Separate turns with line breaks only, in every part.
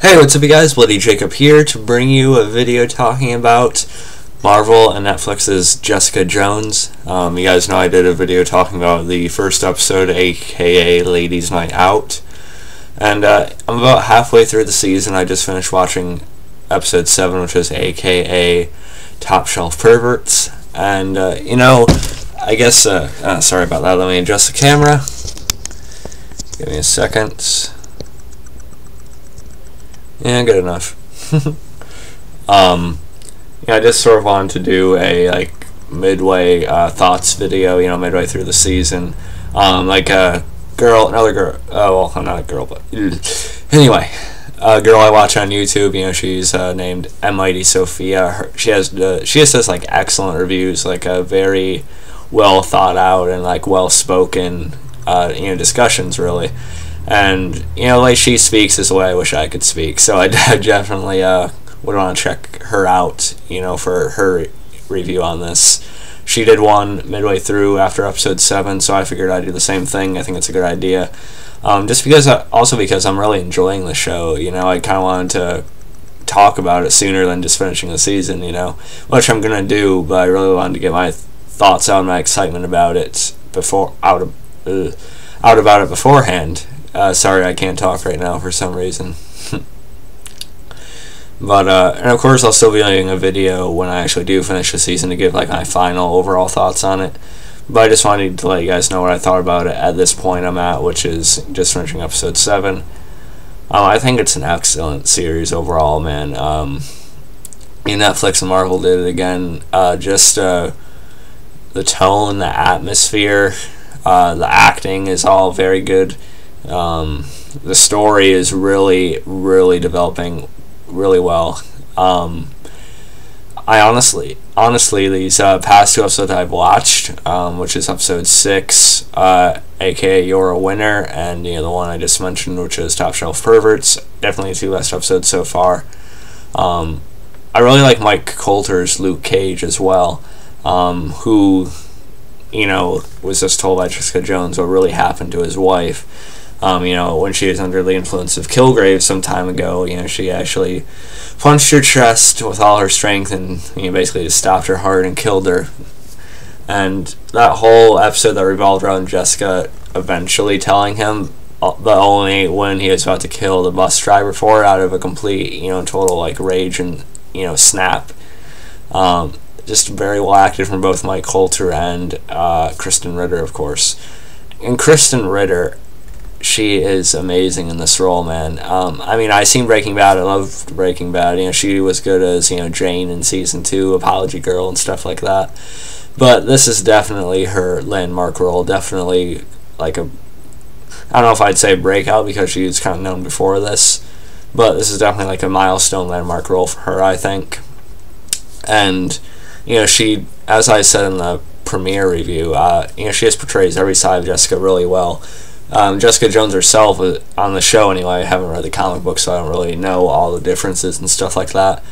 Hey, what's up you guys? Bloodee Jacob here to bring you a video talking about Marvel and Netflix's Jessica Jones. Um, you guys know I did a video talking about the first episode, aka Ladies Night Out. And uh, I'm about halfway through the season. I just finished watching episode 7, which is aka Top Shelf Perverts. And, uh, you know, I guess, uh, uh, sorry about that. Let me adjust the camera. Give me a second. Yeah, good enough. um, yeah, I just sort of wanted to do a like midway uh, thoughts video. You know, midway through the season. Um, like a girl, another girl. Oh well, I'm not a girl, but anyway, a girl I watch on YouTube. You know, she's uh, named Mighty Sofia. Her, she has uh, she has this like excellent reviews, like a very well thought out and like well spoken. Uh, you know, discussions really and you know, like she speaks is the way I wish I could speak. So I definitely uh, would want to check her out, you know, for her review on this. She did one midway through after episode seven, so I figured I'd do the same thing. I think it's a good idea, um, just because uh, also because I'm really enjoying the show. You know, I kind of wanted to talk about it sooner than just finishing the season. You know, which I'm gonna do, but I really wanted to get my thoughts out, my excitement about it before out of. Uh, out about it beforehand uh, sorry, I can't talk right now for some reason. but uh, and of course, I'll still be doing a video when I actually do finish the season to give like my final overall thoughts on it. But I just wanted to let you guys know what I thought about it at this point I'm at, which is just finishing episode seven. Um, I think it's an excellent series overall, man. Um, Netflix and Marvel did it again. Uh, just uh, the tone, the atmosphere, uh, the acting is all very good. Um, the story is really, really developing really well. Um, I honestly, honestly, these uh, past two episodes I've watched, um, which is episode six, uh, aka You're a Winner, and you know the one I just mentioned, which is Top Shelf Perverts. Definitely the two best episodes so far. Um, I really like Mike Colter's Luke Cage as well, um, who, you know, was just told by Jessica Jones what really happened to his wife um, you know, when she was under the influence of Kilgrave some time ago, you know, she actually punched her chest with all her strength and you know, basically just stopped her heart and killed her. And that whole episode that revolved around Jessica eventually telling him uh, the only when he was about to kill the bus driver for out of a complete, you know, total like rage and you know snap. Um, just very well acted from both Mike Colter and uh, Krysten Ritter, of course. And Krysten Ritter, she is amazing in this role, man. Um, I mean, I seen Breaking Bad. I loved Breaking Bad. You know, she was good as you know Jane in season two, Apology Girl, and stuff like that. But this is definitely her landmark role. Definitely like a, I don't know if I'd say breakout because she was kind of known before this, but this is definitely like a milestone landmark role for her, I think. And you know, she, as I said in the premiere review, uh, you know, she just portrays every side of Jessica really well um, Jessica Jones herself on the show anyway. I haven't read the comic book, so I don't really know all the differences and stuff like that.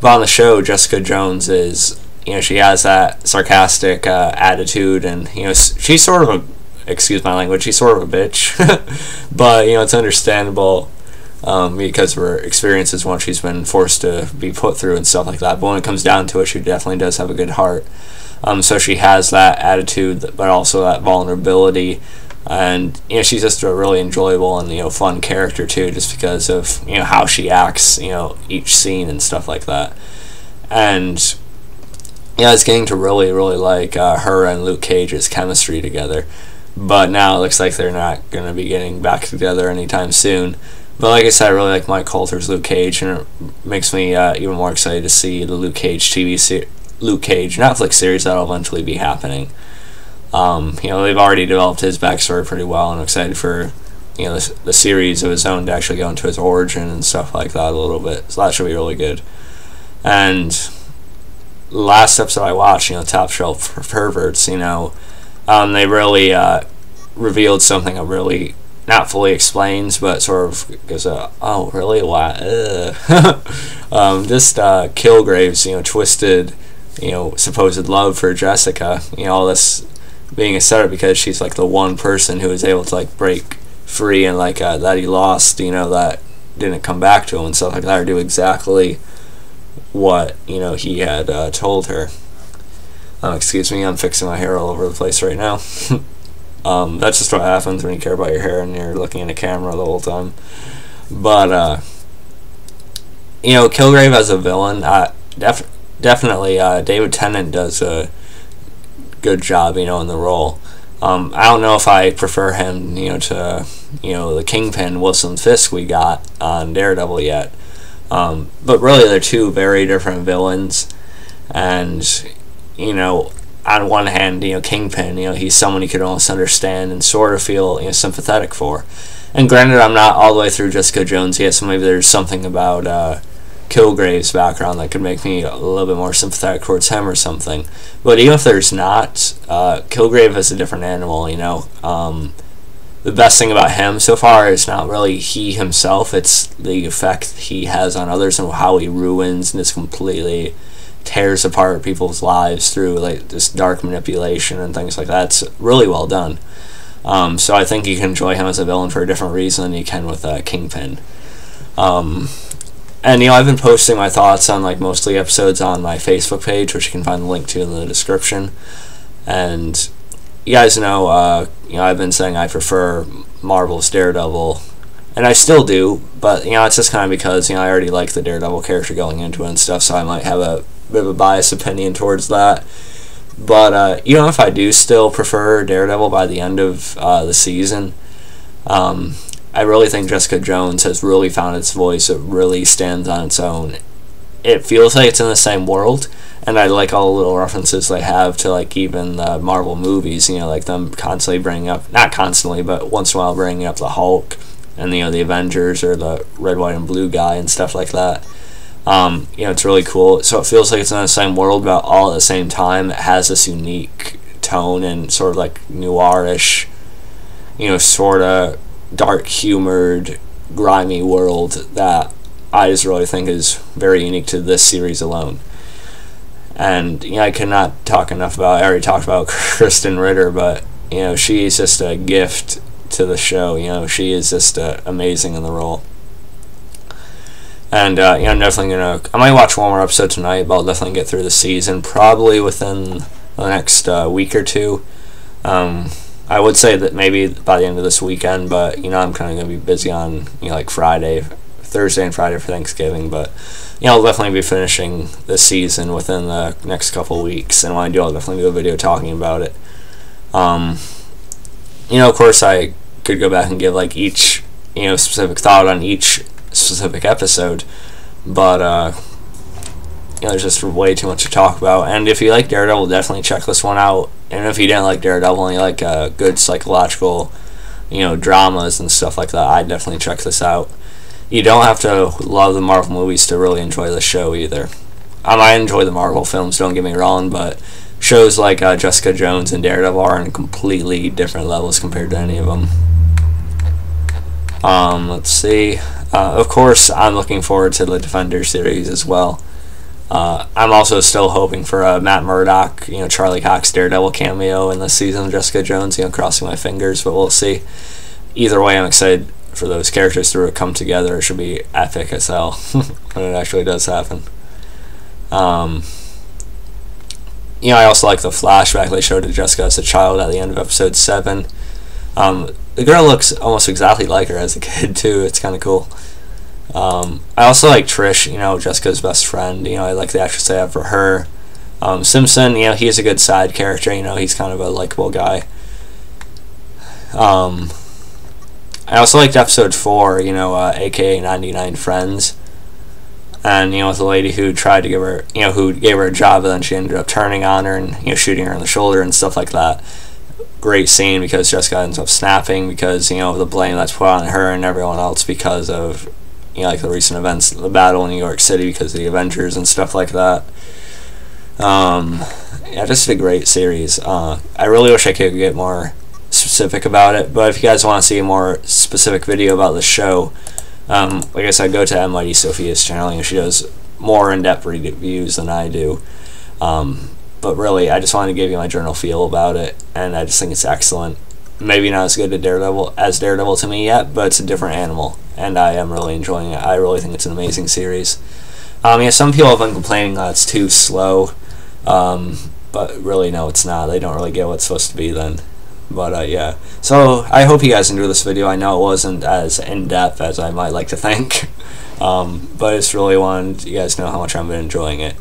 But on the show, Jessica Jones is you know she has that sarcastic uh, attitude, and you know she's sort of a excuse my language, she's sort of a bitch, but you know it's understandable. Um, because of her experiences once she's been forced to be put through and stuff like that. But when it comes down to it, she definitely does have a good heart. Um, so she has that attitude, but also that vulnerability and you know she's just a really enjoyable and you know fun character too just because of you know how she acts you know each scene and stuff like that. And yeah it's getting to really really like uh, her and luke cage's chemistry together. But now it looks like they're not going to be getting back together anytime soon. But like i said i really like mike colter's luke cage and it makes me uh, even more excited to see the luke cage tv se- luke cage netflix series that'll eventually be happening um, you know, they've already developed his backstory pretty well, and I'm excited for you know the, the series of his own to actually go into his origin and stuff like that a little bit. So that should be really good. And last episode I watched, you know, Top Shelf Perverts, you know, um, they really uh, revealed something that really not fully explains, but sort of goes, uh, oh, really? Why? um, just uh, Kilgrave's, you know, twisted, you know, supposed love for Jessica, you know, all this being a setter because she's like the one person who was able to like break free and like uh, that he lost you know that didn't come back to him and stuff like that or do exactly what you know he had uh, told her. Uh, excuse me, I'm fixing my hair all over the place right now. um, that's just what happens when you care about your hair and you're looking in a camera the whole time. But uh, you know, Kilgrave as a villain, uh, def- definitely uh, David Tennant does a good job, you know, in the role. Um, I don't know if I prefer him, you know, to you know the Kingpin Wilson Fisk we got on Daredevil yet. Um, but really, they're two very different villains, and you know, on one hand, you know, Kingpin, you know, he's someone you could almost understand and sort of feel you know sympathetic for. And granted, I'm not all the way through Jessica Jones yet, so maybe there's something about uh, Kilgrave's background that could make me a little bit more sympathetic towards him or something. But even if there's not, uh, Kilgrave is a different animal, you know. Um, the best thing about him so far is not really he himself, it's the effect he has on others and how he ruins and just completely tears apart people's lives through like this dark manipulation and things like that. It's really well done. Um, so I think you can enjoy him as a villain for a different reason than you can with uh, Kingpin. Um, and you know, I've been posting my thoughts on like mostly episodes on my Facebook page, which you can find the link to in the description. And you guys know, uh, you know, I've been saying I prefer Marvel's Daredevil, and I still do. But you know, it's just kind of because you know I already like the Daredevil character going into it and stuff, so I might have a bit of a biased opinion towards that. But uh, you know, if I do still prefer Daredevil by the end of uh, the season, um, I really think Jessica Jones has really found its voice. It really stands on its own. It feels like it's in the same world, and I like all the little references they have to like even the Marvel movies. You know, like them constantly bringing up, not constantly, but once in a while bringing up the Hulk and you know the Avengers or the Red, White, and Blue guy and stuff like that. Um, you know, it's really cool. So it feels like it's in the same world, but all at the same time, it has this unique tone and sort of like noirish, you know, sort of dark humored, grimy world that I just really think is very unique to this series alone. And you know, I cannot talk enough about. I already talked about Krysten Ritter, but you know, she is just a gift to the show. You know, she is just uh, amazing in the role. And uh, yeah, I'm definitely gonna. I might watch one more episode tonight, but I'll definitely get through the season probably within the next uh, week or two. Um, I would say that maybe by the end of this weekend, but you know I'm kind of gonna be busy on you know like Friday, Thursday and Friday for Thanksgiving, but you know I'll definitely be finishing the season within the next couple weeks, and when I do, I'll definitely do a video talking about it. Um, you know, of course, I could go back and give like each you know specific thought on each specific episode, but uh, you know, there's just way too much to talk about. And if you like Daredevil, definitely check this one out. And if you didn't like Daredevil and you like uh, good psychological, you know, dramas and stuff like that, I'd definitely check this out. You don't have to love the Marvel movies to really enjoy the show either. Um, I enjoy the Marvel films, don't get me wrong, but shows like uh, Jessica Jones and Daredevil are on completely different levels compared to any of them. Um, let's see. Uh, of course, I'm looking forward to the Defender series as well. Uh, I'm also still hoping for a Matt Murdock, you know, Charlie Cox Daredevil cameo in this season Jessica Jones. You know, crossing my fingers, but we'll see. Either way, I'm excited for those characters to come together. It should be epic as hell when it actually does happen. Um, you know, I also like the flashback they showed to Jessica as a child at the end of episode seven. Um, the girl looks almost exactly like her as a kid too. It's kind of cool. Um, I also like Trish, you know, Jessica's best friend. You know, I like the actress they have for her. Um, Simpson, you know, he's a good side character. You know, he's kind of a likable guy. Um, I also liked episode four. You know, uh, aka ninety nine Friends, and you know, with the lady who tried to give her, you know, who gave her a job, and then she ended up turning on her and you know, shooting her in the shoulder and stuff like that. Great scene because Jessica ends up snapping because you know the blame that's put on her and everyone else because of you know, like the recent events, the battle in New York City because of the Avengers and stuff like that. Um, yeah, just a great series. Uh, I really wish I could get more specific about it, but if you guys want to see a more specific video about the show, um, like I said, go to EmmightySofia's channel. and she does more in-depth reviews than I do. Um, but really, I just wanted to give you my general feel about it, and I just think it's excellent. maybe not as good as Daredevil as Daredevil to me yet, but it's a different animal, and I am really enjoying it. I really think it's an amazing series. Um, yeah, some people have been complaining that it's too slow, um, but really, no, it's not. They don't really get what it's supposed to be then. But uh, yeah, so I hope you guys enjoyed this video. I know it wasn't as in depth as I might like to think, um, but I just really wanted you guys know how much I've been enjoying it.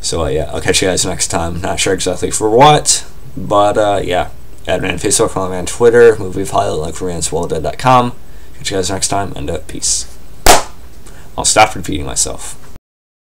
So uh, yeah, I'll catch you guys next time. Not sure exactly for what, but uh, yeah. Admin Facebook, follow me on Twitter, movie pilot, like for Catch you guys next time, and uh, peace. I'll stop repeating myself.